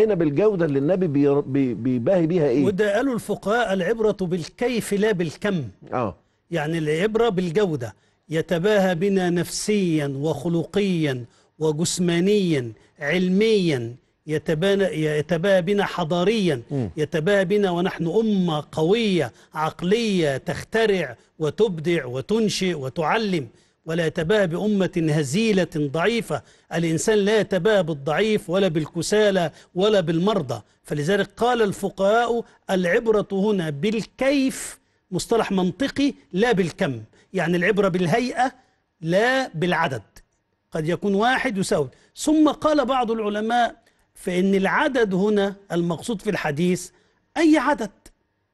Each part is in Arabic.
هنا بالجودة اللي النبي بي- بي- بيباهي بيها إيه؟ وده قالوا الفقهاء العبرة بالكيف لا بالكم. آه. يعني العبرة بالجودة. يتباهى بنا نفسيا وخلقيا وجسمانيا علميا. يتباهى بنا حضاريا. يتباهى بنا ونحن أمة قوية عقلية تخترع وتبدع وتنشئ وتعلم. ولا يتباهى بأمة هزيلة ضعيفة. الإنسان لا يتباهى بالضعيف ولا بالكسالى ولا بالمرضى. فلذلك قال الفقهاء العبرة هنا بالكيف مصطلح منطقي لا بالكم. يعني العبرة بالهيئة لا بالعدد. قد يكون واحد يساوي. ثم قال بعض العلماء فإن العدد هنا المقصود في الحديث أي عدد؟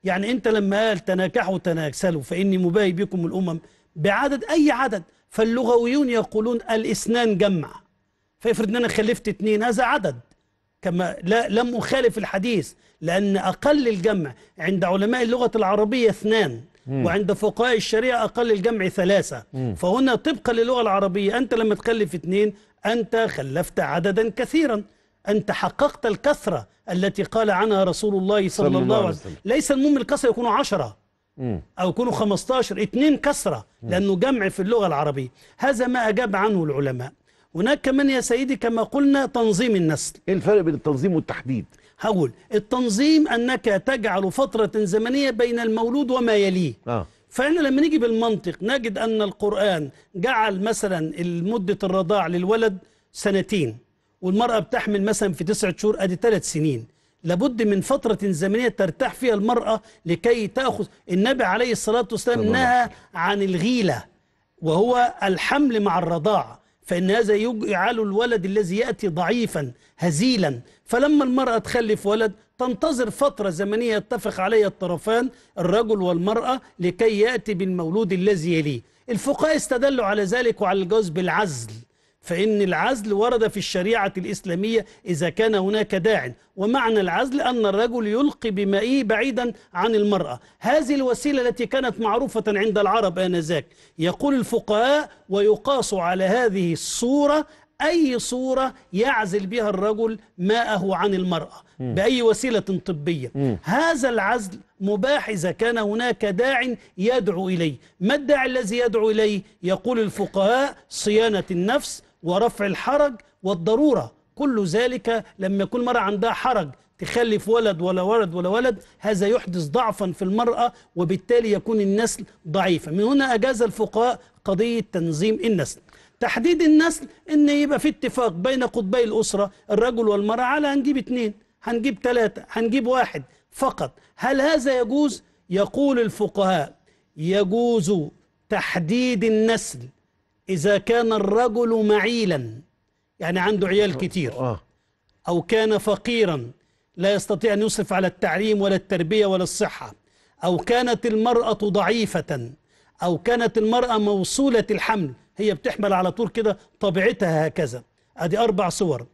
يعني أنت لما قال تناكحوا تناكسلوا فإني مباهي بكم الأمم. بعدد أي عدد. فاللغويون يقولون الاثنان جمع. فيفرض إن أنا خلفت اثنين هذا عدد. كما لا لم أخالف الحديث لأن أقل الجمع عند علماء اللغة العربية اثنان وعند فقهاء الشريعة أقل الجمع ثلاثة. فهنا طبقا للغة العربية أنت لما تخلف اثنين أنت خلفت عددا كثيرا. أنت حققت الكثرة التي قال عنها رسول الله صلى, صلى الله عليه وسلم. ليس المهم الكثرة يكونوا عشرة. مم. أو يكونوا 15 اتنين كسرة لأنه جمع في اللغة العربية. هذا ما أجاب عنه العلماء. هناك كمان يا سيدي كما قلنا تنظيم النسل. إيه الفرق بين التنظيم والتحديد؟ هقول التنظيم أنك تجعل فترة زمنية بين المولود وما يليه. آه. فإحنا لما نيجي بالمنطق نجد أن القرآن جعل مثلا مدة الرضاع للولد سنتين والمرأة بتحمل مثلا في تسعة شهور أدي ثلاث سنين. لابد من فترة زمنية ترتاح فيها المرأة لكي تأخذ. النبي عليه الصلاة والسلام نهى عن الغيلة وهو الحمل مع الرضاعة فإن هذا يجعل الولد الذي يأتي ضعيفا هزيلا. فلما المرأة تخلف ولد تنتظر فترة زمنية يتفق عليها الطرفان الرجل والمرأة لكي يأتي بالمولود الذي يليه. الفقهاء استدلوا على ذلك وعلى الجواز بالعزل. فإن العزل ورد في الشريعة الإسلامية إذا كان هناك داع. ومعنى العزل أن الرجل يلقي بمائه بعيدا عن المرأة. هذه الوسيلة التي كانت معروفة عند العرب آنذاك. يقول الفقهاء ويقاس على هذه الصورة أي صورة يعزل بها الرجل ماءه عن المرأة بأي وسيلة طبية. هذا العزل مباح إذا كان هناك داع يدعو إليه. ما الداعي الذي يدعو إليه؟ يقول الفقهاء صيانة النفس ورفع الحرج والضرورة. كل ذلك لما يكون مرة عندها حرج. تخلف ولد ولا ولد ولا ولد هذا يحدث ضعفا في المرأة وبالتالي يكون النسل ضعيفا. من هنا أجاز الفقهاء قضية تنظيم النسل. تحديد النسل إن يبقى في اتفاق بين قطبي الأسرة الرجل والمرأة على هنجيب اثنين هنجيب ثلاثة هنجيب واحد فقط. هل هذا يجوز؟ يقول الفقهاء يجوز تحديد النسل. إذا كان الرجل معيلا يعني عنده عيال كتير آه. أو كان فقيرا لا يستطيع أن يصرف على التعليم ولا التربية ولا الصحة أو كانت المرأة ضعيفة أو كانت المرأة موصولة الحمل هي بتحمل على طول كده طبيعتها هكذا. أدي أربع صور.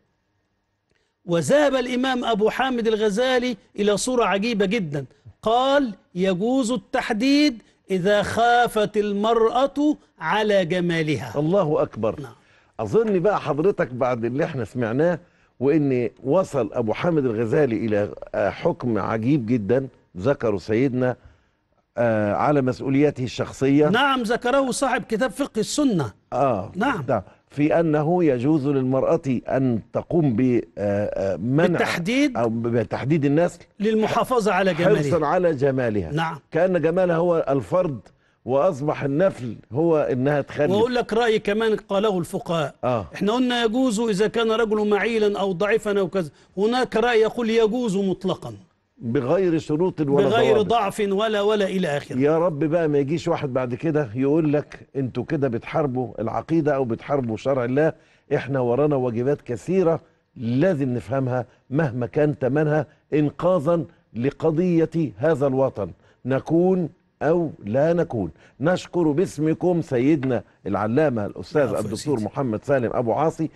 وذهب الإمام أبو حامد الغزالي إلى صورة عجيبة جدا. قال يجوز التحديد إذا خافت المرأة على جمالها. الله أكبر. نعم. أظن بقى حضرتك بعد اللي إحنا سمعناه وإن وصل أبو حامد الغزالي إلى آه، حكم عجيب جدا ذكره سيدنا آه، على مسؤوليته الشخصية. نعم ذكره صاحب كتاب فقه السنة. آه نعم. ده في أنه يجوز للمرأة أن تقوم بمنع بالتحديد؟ أو بتحديد النسل للمحافظة على جمالها. حرصا على جمالها. نعم. كأن جمالها هو الفرد وأصبح النفل هو إنها تخلف. وأقول لك رأي كمان قاله الفقهاء. آه. إحنا قلنا يجوز إذا كان رجل معيلا أو ضعيفا أو كذا. هناك رأي يقول يجوز مطلقا. بغير شروط ولا بغير ضوابط. ضعف ولا ولا إلى آخره يا رب بقى ما يجيش واحد بعد كده يقول لك أنتوا كده بتحاربوا العقيدة أو بتحاربوا شرع الله إحنا ورانا واجبات كثيرة لازم نفهمها مهما كان ثمنها انقاذا لقضية هذا الوطن نكون أو لا نكون نشكر باسمكم سيدنا العلامة الأستاذ الدكتور. محمد سالم أبو عاصي